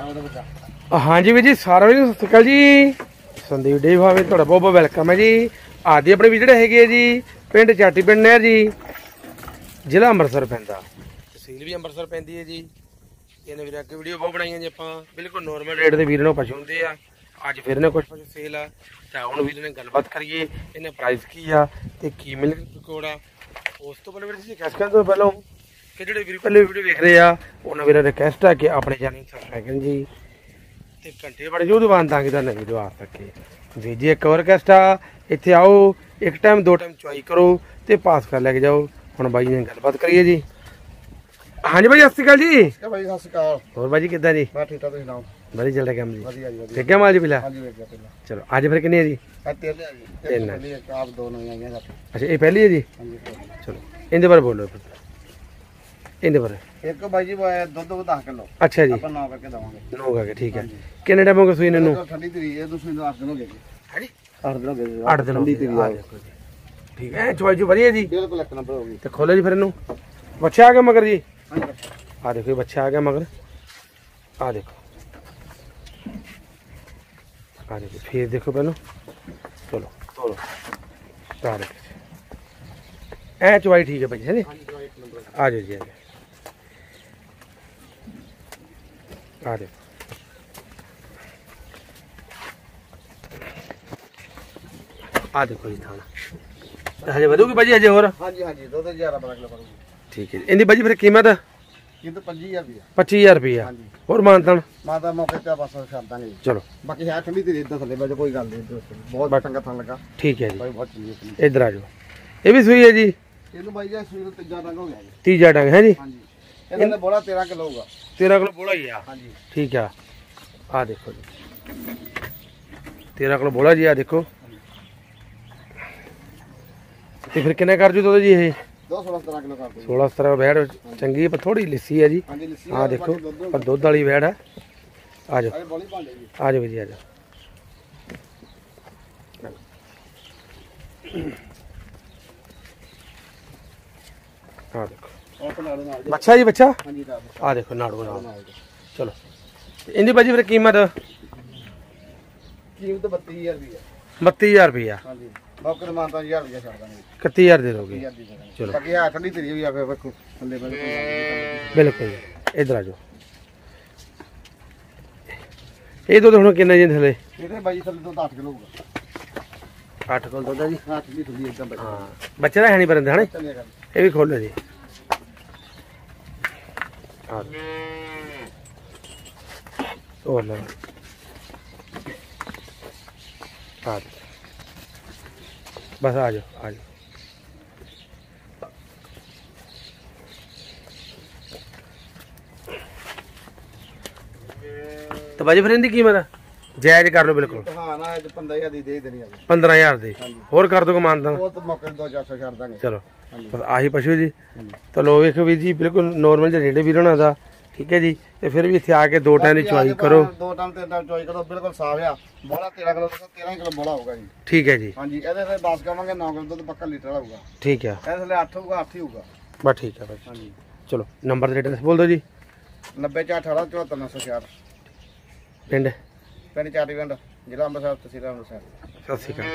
ਹਾਂਜੀ ਵੀਰ ਜੀ ਸਾਰਿਆਂ ਨੂੰ ਸਤਿ ਸ਼੍ਰੀ ਅਕਾਲ ਜੀ। ਸੰਦੀਪ ਡੇ ਭਾਵੇਂ ਤੁਹਾਡਾ ਬਹੁਤ ਬਹੁਤ ਵੈਲਕਮ ਹੈ ਜੀ। ਅੱਜ ਦੀ ਆਪਣੀ ਵੀਡੀਓ ਜਿਹੜੇ ਹੈਗੇ ਆ ਜੀ ਪਿੰਡ ਚਾਟੀ ਪਿੰਡ ਨਹਿਰ ਜੀ ਜ਼ਿਲ੍ਹਾ ਅੰਮ੍ਰਿਤਸਰ ਪੈਂਦਾ। ਤਹਿਸੀਲ ਵੀ ਅੰਮ੍ਰਿਤਸਰ ਪੈਂਦੀ ਹੈ ਜੀ। ਇਹਨੇ ਵੀਰ ਅੱਗੇ ਵੀਡੀਓ ਬਹੁਤ ਬਣਾਈਆਂ ਜੀ ਆਪਾਂ। ਬਿਲਕੁਲ ਨੋਰਮਲ ਰੇਟ ਦੇ ਵੀਰ ਨੂੰ ਪਸ਼ੂ ਹੁੰਦੇ ਆ। ਅੱਜ ਫਿਰ ਨੇ ਕੁਝ ਪਸ਼ੂ ਸੇਲ ਆ। ਤਾਂ ਹੁਣ ਵੀਰ ਨੇ ਗੱਲਬਾਤ ਕਰੀਏ ਇਹਨੇ ਪ੍ਰਾਈਸ ਕੀ ਆ ਤੇ ਕੀ ਮਿਲ ਕੋੜਾ। ਉਸ ਤੋਂ ਪਹਿਲਾਂ ਵੀਰ ਜੀ ਕਿਸ ਤੋਂ ਪਹਿਲਾਂ ਕਿ ਜਿਹੜੇ ਵੀਰ ਪਹਿਲੇ ਵੀਡੀਓ ਵੇਖ ਰਹੇ ਆ ਉਹਨਾਂ ਵੀਰਾਂ ਰਿਕਵੈਸਟ ਆ ਕਿ ਆਪਣੇ ਚੈਨਲ ਨੂੰ ਸਬਸਕ੍ਰਾਈਬ ਕਰਨ ਜੀ ਤੇ ਘੰਟੇ ਬੜੇ ਜੋ ਦੁਕਾਨ ਤਾਂ ਕਿਦਾ ਨਵੀਂ ਜੋ ਆ ਸਕੇ। ਵੀ ਜੀ ਇੱਕ ਹੋਰ ਰਿਕਵੈਸਟ ਆ ਇੱਥੇ ਆਓ ਇੱਕ ਟਾਈਮ ਦੋ ਟਾਈਮ ਚੁਆਈ ਕਰੋ ਤੇ ਪਾਸ ਕਰ ਲੈ ਕੇ ਜਾਓ। ਹੁਣ ਬਾਈ ਨੇ ਗੱਲਬਾਤ ਕਰੀਏ ਜੀ। ਹਾਂਜੀ ਬਾਈ ਸਤਿ ਸ਼੍ਰੀ ਅਕਾਲ ਜੀ। ਕਿ ਭਾਈ ਸਤਿ ਸ਼੍ਰੀ ਅਕਾਲ। ਹੋਰ ਬਾਈ ਜੀ ਕਿੱਦਾਂ ਜੀ? ਮੈਂ ਠੀਕ ਠਾਕ ਤੁਸੀਂ ਸੁਣਾਓ? ਬੜੀ ਚੱਲਦਾ ਕੰਮ ਜੀ। ਵਧੀਆ ਜੀ ਵਧੀਆ। ਠੀਕ ਹੈ ਮਾਲ ਜੀ ਹਾਂਜੀ ਪਹਿਲਾਂ। ਚਲੋ ਅੱਜ ਫਿਰ ਕਿੰਨੀ ਜੀ? ਆ ਜੀ। ਤਿੰਨ ਆ। ਇੱਕ ਆਪ ਦੋ ਨਵੀਆਂ ਆਈਆਂ ਅੱਛਾ ਇਹ ਪਹਿਲੀ ਹੈ ਜੀ? ਹਾਂਜੀ ਚਲੋ ਇਹਦੇ ਬਾਰੇ ਬੋਲੋ ਇਹਦੇ ਬਾਰੇ? ਇੱਕ ਬਾਈ ਜੀ ਉਹ ਦੁੱਧ ਉਹ 10 ਕਿਲੋ। ਅੱਛਾ ਜੀ। ਆਪਾਂ ਨਾ ਕਰਕੇ ਦਵਾਂਗੇ। ਨੋ ਗਾ ਕੇ ਠੀਕ ਹੈ। ਕਿੰਨੇ ਟਾਈਮ ਹੋ ਗਿਆ ਸੂਈ ਨੂੰ ਇਹ ਠੰਡੀ ਤਰੀ ਇਹ ਤੁਸੀਂ 8 ਦਿਨ ਹੋ ਗਏ ਜੀ। ਹਾਂਜੀ। 8 ਦਿਨ ਹੋ ਗਏ ਜੀ 8 ਦਿਨ ਹੋ ਠੰਡੀ ਗਏ ਤਰੀ ਆ ਆ। ਦੇਖੋ ਜੀ। ਠੀਕ ਹੈ ਚੁਆਈ ਜੀ ਵਧੀਆ ਜੀ? ਬਿਲਕੁਲ ਇੱਕ ਨੰਬਰ ਹੋ ਗਈ। ਤੇ ਖੋਲੋ ਜੀ ਫਿਰ ਇਹਨੂੰ। ਬੱਚਾ ਆ ਗਿਆ ਮਗਰ ਜੀ? ਹਾਂਜੀ। ਆ ਦੇਖੋ ਇਹ ਬੱਚਾ ਆ ਗਿਆ ਮਗਰ। ਆ ਦੇਖੋ। ਆ ਦੇਖੋ ਫੇਰ ਦੇਖੋ ਪਹਿਲਾਂ ਚਲੋ ਤੋਲੋ। ਆ ਦੇਖੋ ਐ ਚੁਆਈ ਠੀਕ ਹੈ ਬੱਚੇ ਹੈ ਨੀ? ਹਾਂਜੀ ਜੋ ਇੱਕ ਨੰਬਰ ਆ ਜਾਓ ਜੀ ਆ ਜਾਓ। ਆ ਦੇਖੋ ਆ ਦੇਖੋ ਜੀ ਥਾਣਾ। ਹਜੇ ਵਧੂਗੀ ਭਾਜੀ ਹਜੇ ਹੋਰ? ਹਾਂਜੀ ਹਾਂਜੀ ਦੁੱਧ 11 12 ਕਿਲੋ ਕਰੂਗੀ ਠੀਕ ਹੈ ਜੀ। ਇਹਦੀ ਭਾਜੀ ਫਿਰ ਕੀਮਤ? ਇਹ ਤਾਂ 25000 ਰੁਪਇਆ 25000 ਰੁਪਇਆ ਹਾਂਜੀ। ਹੋਰ ਮਾਨਤਨ? ਮਾਤਾ ਮੌਕੇ ਤੇ ਬਸ ਛੱਡ ਦਾਂਗੇ ਚਲੋ। ਬਾਕੀ ਹੈ ਠੰਡੀ ਤਰੀ ਇਦਾਂ ਥੱਲੇ ਬੈਠ ਕੋਈ ਗੱਲ ਨਹੀਂ ਦੋਸਤੋ ਬਹੁਤ ਚੰਗਾ ਥਾਂ ਲੱਗਾ। ਠੀਕ ਹੈ ਜੀ। ਬਾਈ ਬਹੁਤ ਚੰਗੀ ਇੱਧਰ ਆ ਜਾਓ। ਇਹ ਵੀ ਸੂਈ ਹੈ ਜੀ? ਇਹਨੂੰ ਬਾਈ ਜੀ ਸੂਈ ਨੂੰ ਤੀਜਾ ਰੰਗ ਹੋ ਗਿਆ ਜੀ। ਤੀਜਾ ਡੰਗ ਹੈ ਜੀ? ਹਾਂਜੀ। ਇਹਨਾਂ ਦਾ ਬੋਲਾ 13 ਕਿਲੋ ਹੋਊਗਾ। 13 ਕਿਲੋ ਬੋਲਾ ਹੀ ਆ। ਹਾਂਜੀ। ਠੀਕ ਆ। ਆ ਦੇਖੋ ਜੀ। 13 ਕਿਲੋ ਬੋਲਾ ਜੀ ਆ ਦੇਖੋ। ਤੇ ਫਿਰ ਕਿੰਨੇ ਕਰ ਜੂ ਜੀ ਇਹ? 216 17 ਕਿਲੋ ਕਰ ਦਿਓ। 16 17 ਵੈੜ ਚੰਗੀ ਪਰ ਥੋੜੀ ਲਿੱਸੀ ਹੈ ਜੀ। ਆ ਦੇਖੋ ਪਰ ਦੁੱਧ ਵਾਲੀ ਵੈੜ ਆ। ਆ ਜਾਓ। ਆ ਜਾਓ ਜੀ ਆ ਜਾਓ। ਆ ਦੇਖੋ। ਬੱਚਾ ਜੀ ਬੱਚਾ? ਦਾ ਆ ਦੇਖੋ ਨਾੜੂ ਨਾਲ। ਚਲੋ। ਇਹਦੀ ਭਾਜੀ ਫਿਰ ਕੀਮਤ? ਕੀਮਤ 32000 ਰੁਪਏ 32000 ਰੁਪਇਆ ਹਾਂਜੀ। ਮੌਕੇ ਤੇ ਮਾਨਤਾ 1000 ਰੁਪਏ ਛੱਡ ਦਾਂਗੇ। 31000 ਦੇ ਦੋਗੇ। 1000 ਦੀ ਦੇ ਦਾਂਗੇ। ਚਲੋ। ਬਾਕੀ ਆ ਠੰਡੀ ਤੇਰੀ ਵੀ ਆ ਫੇ ਵੇਖੋ ਥੱਲੇ ਬਿਲਕੁਲ। ਇੱਧਰ ਆ ਜਾਓ। ਇਹ ਦੁੱਧ ਹੁਣ ਕਿੰਨਾ ਜੀ ਥਲੇ? ਇਹਦੇ ਬਾਈ ਥੱਲੇ ਤੋਂ 8 ਕਿਲੋ ਹੋਊਗਾ। 8 ਕੋਲ ਦੁੱਧ ਜੀ। ਹਾਂ ਠੰਡੀ ਥੱਲੀ ਇੱਕਦਮ ਬੱਚਾ ਹਾਂ। ਬੱਚੇ ਦਾ ਹੈ ਨਹੀਂ ਪਰੰਦੇ ਹਣੇ ਚੱਲਿਆ ਕਰ। ਇਹ ਵੀ ਖੋਲੋ ਜੀ। ਆ ਲੈ ਆ ਜਾਓ। ਬਸ ਆ ਜਾਓ ਆ ਜਾਓ ਤਾਂ ਬਾਜੀ ਫਿਰ ਇਹਦੀ ਕੀਮਤ ਜਾਇਜ਼ ਕਰ ਲਓ ਬਿਲਕੁਲ। ਹਾਂ ਨਾ ਇਹ 15000 ਦੀ ਦੇ ਦੇਣੀ ਆ। ਜੀ। 15000 ਦੀ। ਹੋਰ ਕਰ ਦੋਗੇ ਮਾਨਤਾ ਉਹ ਤਾਂ ਮੌਕੇ ਤੇ 2400 ਛੱਡ ਦਾਂਗੇ। ਚਲੋ। ਆਹੀ ਪਸ਼ੂ ਜੀ। ਤਾਂ ਲੋ ਵੇਖੋ ਵੀਰ ਜੀ ਬਿਲਕੁਲ ਨੋਰਮਲ ਜਿਹੇ ਰੇੜੇ ਵੀਰ ਹੋਣਾ ਦਾ ਠੀਕ ਹੈ ਜੀ। ਤੇ ਫਿਰ ਵੀ ਇੱਥੇ ਆ ਕੇ ਦੋ ਟਾਈਮ ਦੀ ਚੁਆਈ ਕਰੋ। ਦੋ ਟਾਈਮ ਤਿੰਨ ਟਾਈਮ ਚੁਆਈ ਕਰੋ ਬਿਲਕੁਲ ਸਾਫ਼ ਆ। ਬੋਲਾ 13 ਕਿਲੋ 13 ਕਿਲੋ ਬੋਲਾ ਹੋਊਗਾ ਜੀ। ਠੀਕ ਹੈ ਜੀ। ਹਾਂਜੀ ਇਹਦੇ ਤੇ 10 ਕਵਾਂਗੇ 9 ਕਿਲੋ ਦੁੱਧ ਪੱਕਾ ਲੀਟਰ ਹੋਊਗਾ। ਠੀਕ ਹੈ ਇਹਦੇ ਥੱਲੇ 8 ਹੋਊਗਾ 8 ਹੀ ਹੋਊਗਾ। ਬਸ ਠੀਕ ਹੈ ਬਸ। ਹਾਂਜੀ। ਚਲੋ ਨੰਬਰ ਦੇ ਰੇਟ ਬੋਲ ਦਿਓ ਜੀ। 90 18 74 904 ਪਿੰਡ? ਪਿੰਡ ਚਾਟੀਵਿੰਡ ਜ਼ਿਲ੍ਹਾ ਅੰਮ੍ਰਿਤਸਰ ਤਹਿਸੀਲ ਅੰਮ੍ਰਿਤਸਰ। ਸਤਿ ਸ਼੍ਰੀ ਅਕਾਲ।